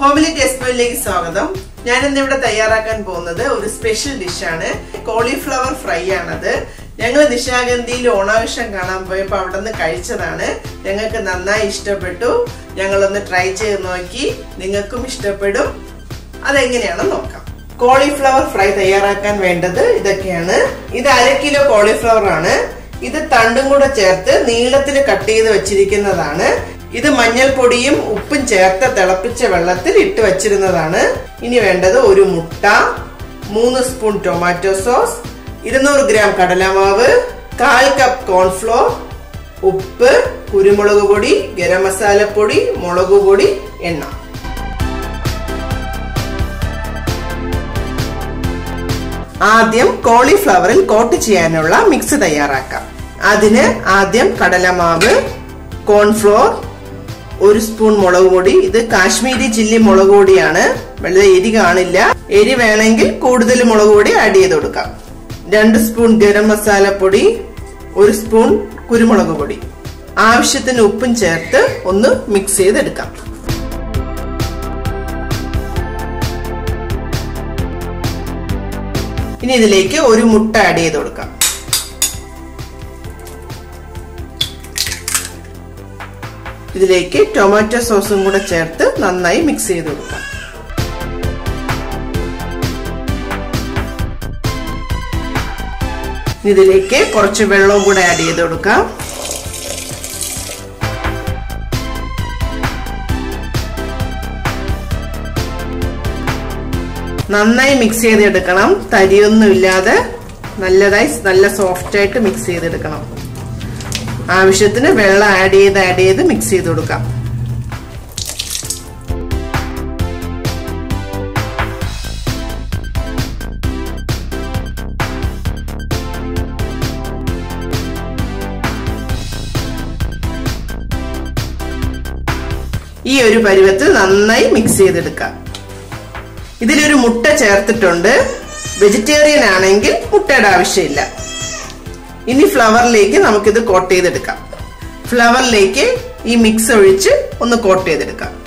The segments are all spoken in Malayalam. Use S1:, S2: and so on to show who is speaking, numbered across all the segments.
S1: ഹോമിലി ടേസ്റ്റ്ബിലേക്ക് സ്വാഗതം. ഞാൻ ഇന്ന് ഇവിടെ തയ്യാറാക്കാൻ പോകുന്നത് ഒരു സ്പെഷ്യൽ ഡിഷാണ് കോളിഫ്ലവർ ഫ്രൈ ആണത്. ഞങ്ങൾ നിശാഗന്ധിയിൽ ഓണാഘോഷം കാണാൻ പോയപ്പോൾ അവിടെ നിന്ന് കഴിച്ചതാണ്. ഞങ്ങൾക്ക് നന്നായി ഇഷ്ടപ്പെട്ടു. ഞങ്ങളൊന്ന് ട്രൈ ചെയ്ത് നോക്കി. നിങ്ങൾക്കും ഇഷ്ടപ്പെടും. അതെങ്ങനെയാണെന്ന് നോക്കാം. കോളിഫ്ലവർ ഫ്രൈ തയ്യാറാക്കാൻ വേണ്ടത് ഇതൊക്കെയാണ്. ഇത് അര കിലോ കോളിഫ്ലവർ ആണ്. ഇത് തണ്ടും കൂടെ ചേർത്ത് നീളത്തിൽ കട്ട് ചെയ്ത് വെച്ചിരിക്കുന്നതാണ്. ഇത് മഞ്ഞൾപ്പൊടിയും ഉപ്പും ചേർത്ത് തിളപ്പിച്ച വെള്ളത്തിൽ ഇട്ട് വെച്ചിരുന്നതാണ്. ഇനി വേണ്ടത് ഒരു മുട്ട മൂന്ന് സ്പൂൺ ടൊമാറ്റോ സോസ് ഇരുന്നൂറ് ഗ്രാം കടലമാവ് കാൽ കപ്പ് കോൺഫ്ലോർ ഉപ്പ് കുരുമുളക് പൊടി ഗരം മസാലപ്പൊടി മുളക് പൊടി എണ്ണ. ആദ്യം കോളിഫ്ലവറിൽ കോട്ട് ചെയ്യാനുള്ള മിക്സ് തയ്യാറാക്കാം. അതിന് ആദ്യം കടലമാവ് കോൺഫ്ലോർ ഒരു സ്പൂൺ മുളക് പൊടി. ഇത് കാശ്മീരി ചില്ലി മുളക് പൊടിയാണ്. വളരെ എരി കാണില്ല. എരി വേണമെങ്കിൽ കൂടുതൽ മുളക് പൊടി ആഡ് ചെയ്ത് കൊടുക്കാം. രണ്ട് സ്പൂൺ ഗരം മസാല പൊടി ഒരു സ്പൂൺ കുരുമുളക് പൊടി. ആവശ്യത്തിന് ഉപ്പും ചേർത്ത് ഒന്ന് മിക്സ് ചെയ്തെടുക്കാം. ഇനി ഇതിലേക്ക് ഒരു മുട്ട ആഡ് ചെയ്ത് കൊടുക്കാം. ഇതിലേക്ക് ടൊമാറ്റോ സോസും കൂടെ ചേർത്ത് നന്നായി മിക്സ് ചെയ്ത് കൊടുക്കാം. ഇതിലേക്ക് കുറച്ച് വെള്ളവും കൂടെ ആഡ് ചെയ്ത് കൊടുക്കാം. നന്നായി മിക്സ് ചെയ്തെടുക്കണം. തരിയൊന്നുമില്ലാതെ നല്ലതായി നല്ല സോഫ്റ്റ് ആയിട്ട് മിക്സ് ചെയ്തെടുക്കണം. ആവശ്യത്തിന് വെള്ളം ആഡ് ചെയ്ത് ആഡ് ചെയ്ത് മിക്സ് ചെയ്ത് കൊടുക്കാം. ഈ ഒരു പരുവത്തിൽ നന്നായി മിക്സ് ചെയ്തെടുക്കാം ഇതിലൊരു മുട്ട ചേർത്തിട്ടുണ്ട്. വെജിറ്റേറിയൻ ആണെങ്കിൽ മുട്ടയുടെ ആവശ്യമില്ല. ഇനി ഫ്ലവറിലേക്ക് നമുക്കിത് കോട്ട് ചെയ്തെടുക്കാം. ഫ്ലവറിലേക്ക് ഈ മിക്സ് ഒഴിച്ച് ഒന്ന് കോട്ട് ചെയ്തെടുക്കാം.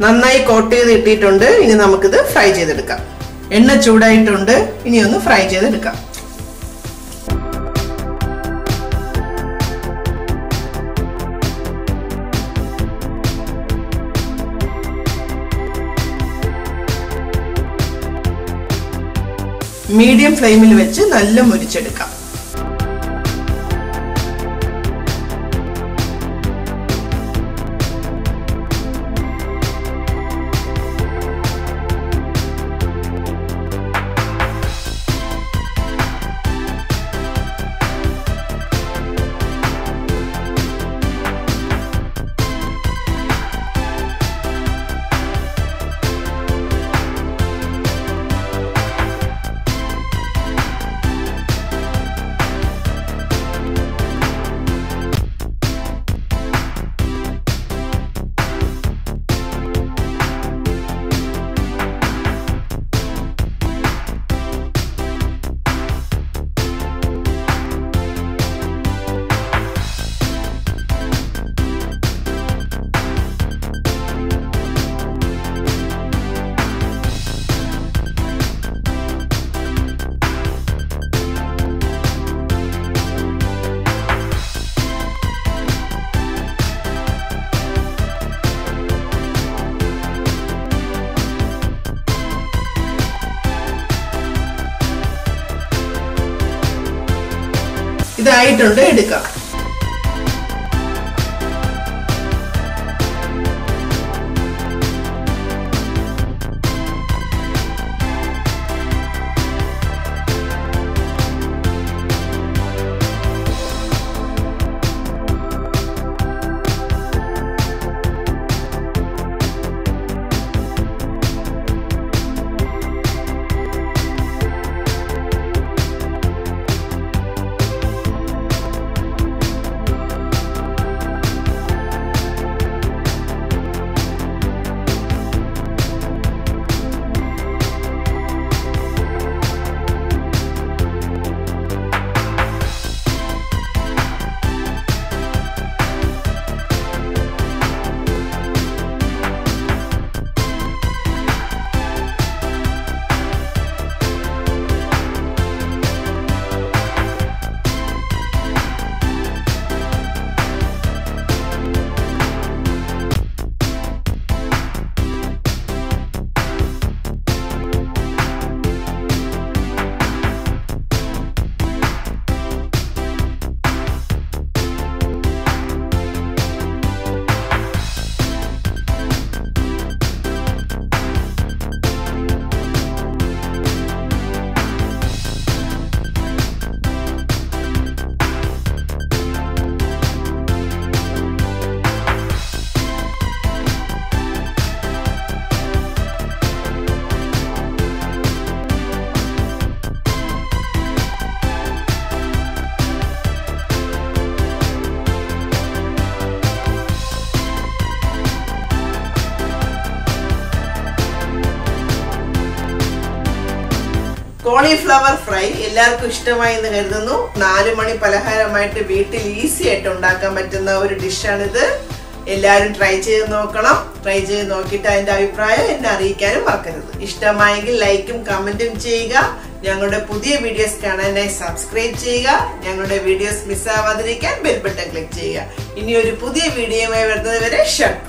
S1: നന്നായി കോട്ട് ചെയ്ത് ഇട്ടിട്ടുണ്ട്. ഇനി നമുക്കിത് ഫ്രൈ ചെയ്തെടുക്കാം. എണ്ണ ചൂടായിട്ടുണ്ട്. ഇനി ഒന്ന് ഫ്രൈ ചെയ്തെടുക്കാം. മീഡിയം ഫ്ലെയിമിൽ വെച്ച് നല്ല മുരിച്ചെടുക്കാം. ഇതായിട്ടുണ്ട് എടുക്കാം. കോളിഫ്ലവർ ഫ്രൈ എല്ലാവർക്കും ഇഷ്ടമായി എന്ന് കരുതുന്നു. നാലു മണി പലഹാരമായിട്ട് വീട്ടിൽ ഈസി ആയിട്ട് ഉണ്ടാക്കാൻ പറ്റുന്ന ഒരു ഡിഷാണിത്. എല്ലാവരും ട്രൈ ചെയ്ത് നോക്കണം. ട്രൈ ചെയ്ത് നോക്കിയിട്ട് അതിന്റെ അഭിപ്രായം എന്നെ അറിയിക്കാനും മറക്കരുത്. ഇഷ്ടമായെങ്കിൽ ലൈക്കും കമന്റും ചെയ്യുക. ഞങ്ങളുടെ പുതിയ വീഡിയോസ് കാണാനായി സബ്സ്ക്രൈബ് ചെയ്യുക. ഞങ്ങളുടെ വീഡിയോസ് മിസ്സാവാതിരിക്കാൻ ബെൽബട്ടൺ ക്ലിക്ക് ചെയ്യുക. ഇനി ഒരു പുതിയ വീഡിയോയുമായി വരുന്നത് വരെ ഷർട്ട്